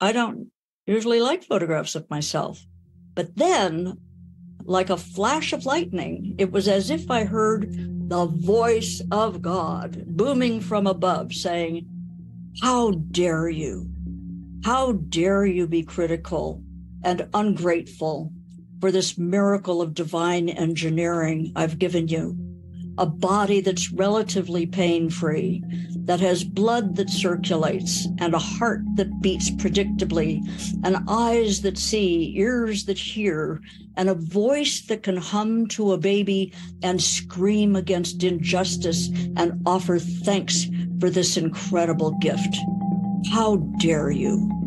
I don't usually like photographs of myself. But then, like a flash of lightning, it was as if I heard the voice of God booming from above saying, How dare you? How dare you be critical and ungrateful for this miracle of divine engineering I've given you? A body that's relatively pain free, that has blood that circulates, and a heart that beats predictably, and eyes that see, ears that hear, and a voice that can hum to a baby and scream against injustice and offer thanks for this incredible gift. How dare you?